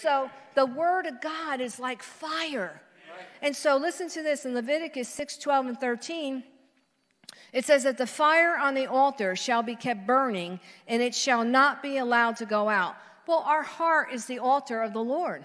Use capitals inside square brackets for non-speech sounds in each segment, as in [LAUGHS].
So the word of God is like fire. And so listen to this in Leviticus 6 12 and 13. It says that the fire on the altar shall be kept burning, and it shall not be allowed to go out. Well, our heart is the altar of the Lord.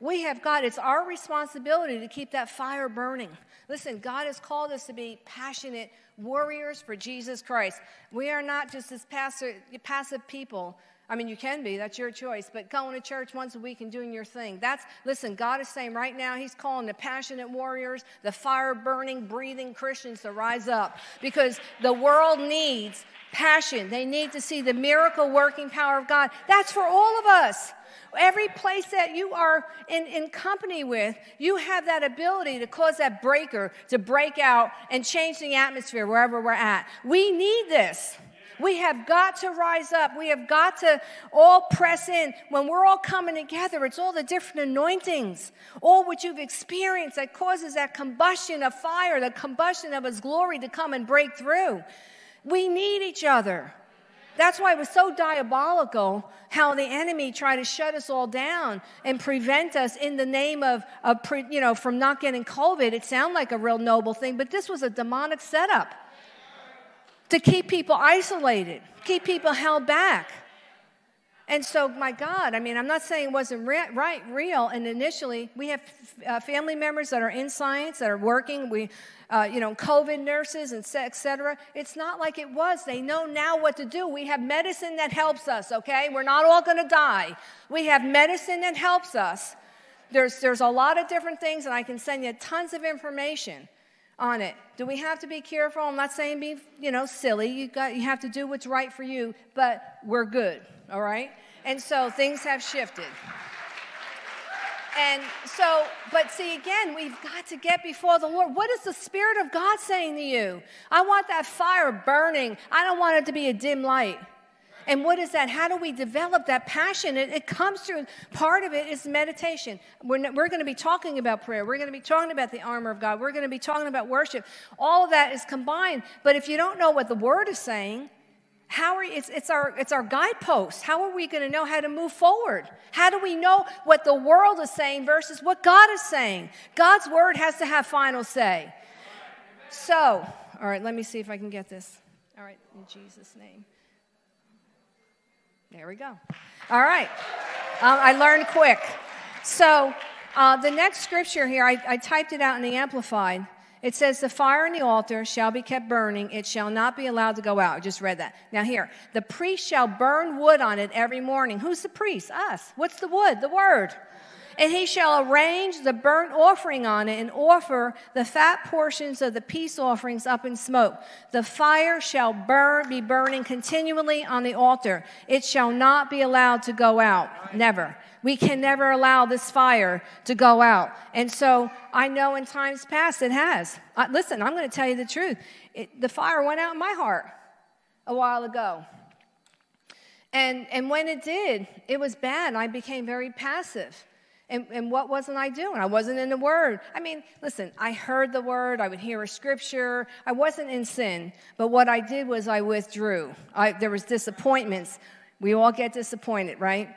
We have God. it's our responsibility to keep that fire burning. Listen, God has called us to be passionate warriors for Jesus Christ. We are not just this passive, passive people I mean, you can be, that's your choice, but going to church once a week and doing your thing. That's, listen, God is saying right now, He's calling the passionate warriors, the fire burning, breathing Christians to rise up because the world needs passion. They need to see the miracle working power of God. That's for all of us. Every place that you are in, in company with, you have that ability to cause that breaker to break out and change the atmosphere wherever we're at. We need this. We have got to rise up. We have got to all press in. When we're all coming together, it's all the different anointings, all what you've experienced that causes that combustion of fire, the combustion of His glory to come and break through. We need each other. That's why it was so diabolical how the enemy tried to shut us all down and prevent us in the name of, of you know, from not getting COVID. It sounded like a real noble thing, but this was a demonic setup to keep people isolated, keep people held back. And so, my God, I mean, I'm not saying it wasn't re- right, real. And initially, we have uh, family members that are in science that are working. We, uh, you know, COVID nurses and et cetera. It's not like it was. They know now what to do. We have medicine that helps us. Okay, we're not all going to die. We have medicine that helps us. There's there's a lot of different things, and I can send you tons of information on it. Do we have to be careful? I'm not saying be, you know, silly. You got you have to do what's right for you, but we're good, all right? And so things have shifted. And so, but see, again, we've got to get before the Lord. What is the Spirit of God saying to you? I want that fire burning. I don't want it to be a dim light. And what is that? How do we develop that passion? It, it comes through, part of it is meditation. We're, we're going to be talking about prayer. We're going to be talking about the armor of God. We're going to be talking about worship. All of that is combined. But if you don't know what the word is saying, how are, it's, it's, our, it's our guidepost. How are we going to know how to move forward? How do we know what the world is saying versus what God is saying? God's word has to have final say. So, all right, let me see if I can get this. All right, in Jesus' name. There we go. All right. Um, I learned quick. So uh, the next scripture here, I, I typed it out in the Amplified. It says, The fire in the altar shall be kept burning, it shall not be allowed to go out. I just read that. Now, here, the priest shall burn wood on it every morning. Who's the priest? Us. What's the wood? The word. And he shall arrange the burnt offering on it and offer the fat portions of the peace offerings up in smoke. The fire shall burn, be burning continually on the altar. It shall not be allowed to go out. Never. We can never allow this fire to go out. And so I know in times past it has. Uh, listen, I'm going to tell you the truth. It, the fire went out in my heart a while ago. And, and when it did, it was bad. I became very passive. And, and what wasn't I doing? I wasn't in the Word. I mean, listen, I heard the Word, I would hear a scripture. I wasn't in sin, but what I did was I withdrew. I, there was disappointments. We all get disappointed, right?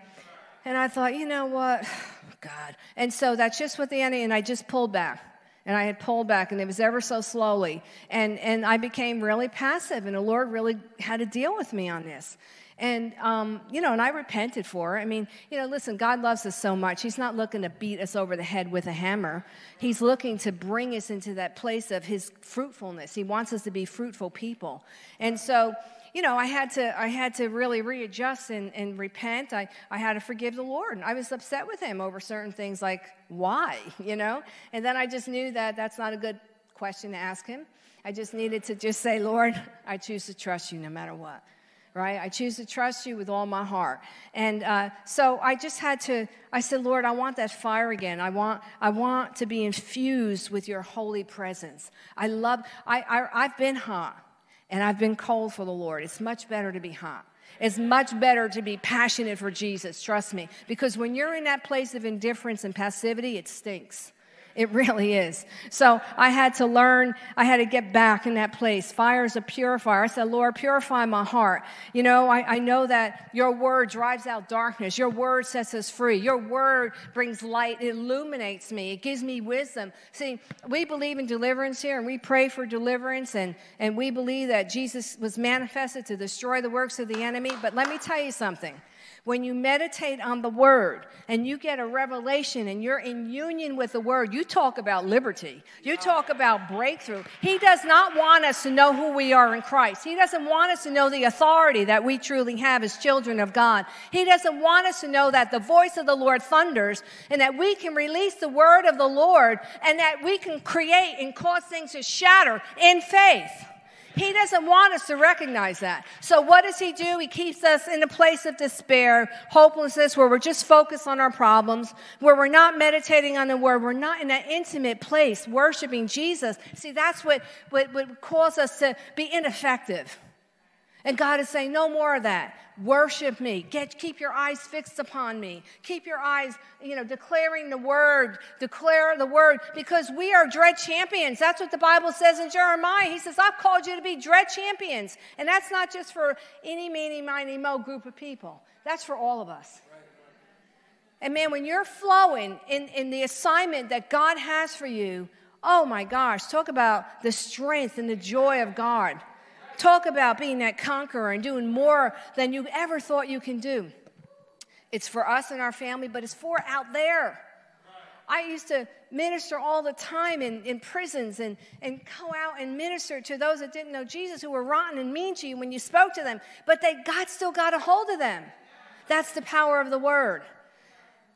And I thought, you know what? [SIGHS] God. And so that's just what the enemy, and I just pulled back. And I had pulled back, and it was ever so slowly. And, and I became really passive, and the Lord really had to deal with me on this. And, um, you know, and I repented for. I mean, you know, listen, God loves us so much. He's not looking to beat us over the head with a hammer. He's looking to bring us into that place of His fruitfulness. He wants us to be fruitful people. And so, you know, I had to, I had to really readjust and, and repent. I, I had to forgive the Lord. And I was upset with Him over certain things like, why, [LAUGHS] you know? And then I just knew that that's not a good question to ask Him. I just needed to just say, Lord, I choose to trust you no matter what right? I choose to trust you with all my heart. And uh, so I just had to, I said, Lord, I want that fire again. I want, I want to be infused with your holy presence. I love, I, I, I've been hot and I've been cold for the Lord. It's much better to be hot. It's much better to be passionate for Jesus, trust me. Because when you're in that place of indifference and passivity, it stinks. It really is. So I had to learn, I had to get back in that place. Fire is a purifier. I said, Lord, purify my heart. You know, I, I know that your word drives out darkness. Your word sets us free. Your word brings light. It illuminates me. It gives me wisdom. See, we believe in deliverance here and we pray for deliverance and, and we believe that Jesus was manifested to destroy the works of the enemy. But let me tell you something. When you meditate on the word and you get a revelation and you're in union with the word, you talk about liberty. You talk about breakthrough. He does not want us to know who we are in Christ. He doesn't want us to know the authority that we truly have as children of God. He doesn't want us to know that the voice of the Lord thunders and that we can release the word of the Lord and that we can create and cause things to shatter in faith. He doesn't want us to recognize that. So, what does He do? He keeps us in a place of despair, hopelessness, where we're just focused on our problems, where we're not meditating on the Word, we're not in that intimate place worshiping Jesus. See, that's what, what causes us to be ineffective. And God is saying, no more of that. Worship me. Get, keep your eyes fixed upon me. Keep your eyes, you know, declaring the word. Declare the word because we are dread champions. That's what the Bible says in Jeremiah. He says, I've called you to be dread champions. And that's not just for any, meeny, miny, mo group of people. That's for all of us. And man, when you're flowing in, in the assignment that God has for you, oh my gosh, talk about the strength and the joy of God. Talk about being that conqueror and doing more than you ever thought you can do. It's for us and our family, but it's for out there. I used to minister all the time in, in prisons and, and go out and minister to those that didn't know Jesus who were rotten and mean to you when you spoke to them, but they, God still got a hold of them. That's the power of the word.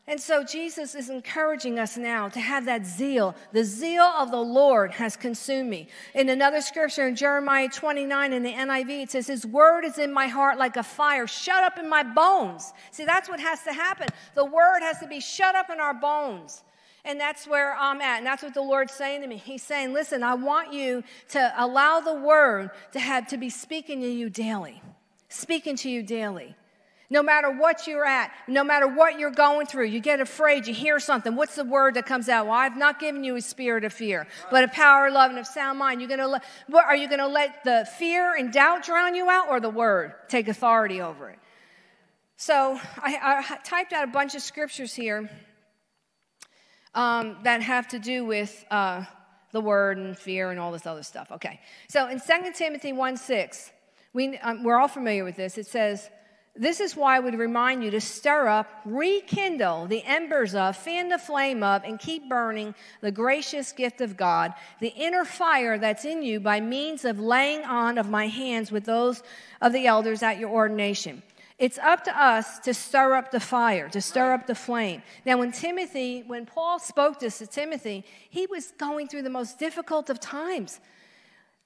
And so Jesus is encouraging us now to have that zeal. The zeal of the Lord has consumed me. In another scripture in Jeremiah 29 in the NIV, it says, His word is in my heart like a fire, shut up in my bones. See, that's what has to happen. The word has to be shut up in our bones. And that's where I'm at. And that's what the Lord's saying to me. He's saying, listen, I want you to allow the word to have to be speaking to you daily. Speaking to you daily. No matter what you're at, no matter what you're going through, you get afraid, you hear something. What's the word that comes out? Well, I've not given you a spirit of fear, but a power, of love, and of sound mind. You're gonna let, what, are you going to let the fear and doubt drown you out, or the word take authority over it? So I, I typed out a bunch of scriptures here um, that have to do with uh, the word and fear and all this other stuff. Okay. So in 2 Timothy 1 6, we, um, we're all familiar with this. It says, this is why I would remind you to stir up, rekindle the embers of, fan the flame of, and keep burning the gracious gift of God, the inner fire that's in you by means of laying on of my hands with those of the elders at your ordination. It's up to us to stir up the fire, to stir up the flame. Now, when Timothy, when Paul spoke this to Timothy, he was going through the most difficult of times.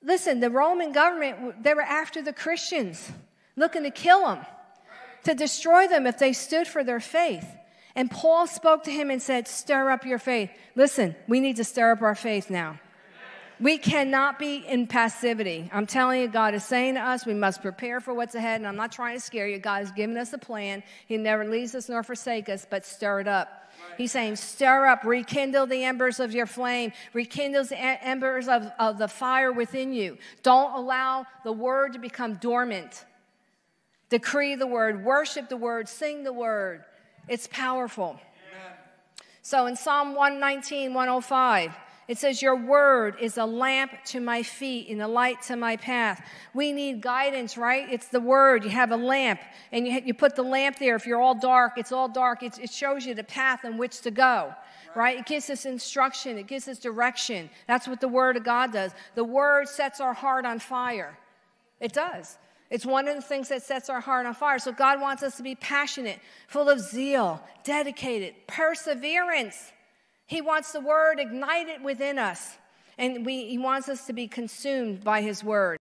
Listen, the Roman government, they were after the Christians, looking to kill them to destroy them if they stood for their faith. And Paul spoke to him and said, Stir up your faith. Listen, we need to stir up our faith now. We cannot be in passivity. I'm telling you, God is saying to us, we must prepare for what's ahead. And I'm not trying to scare you. God has given us a plan. He never leaves us nor forsake us, but stir it up. He's saying, stir up, rekindle the embers of your flame, rekindle the embers of, of the fire within you. Don't allow the word to become dormant. Decree the word, worship the word, sing the word. It's powerful. Amen. So in Psalm 119, 105, it says, Your word is a lamp to my feet and a light to my path. We need guidance, right? It's the word. You have a lamp and you, you put the lamp there. If you're all dark, it's all dark. It's, it shows you the path in which to go, right? It gives us instruction, it gives us direction. That's what the word of God does. The word sets our heart on fire. It does. It's one of the things that sets our heart on fire. So God wants us to be passionate, full of zeal, dedicated, perseverance. He wants the word ignited within us. And we, he wants us to be consumed by his word.